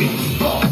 Oh.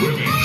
women.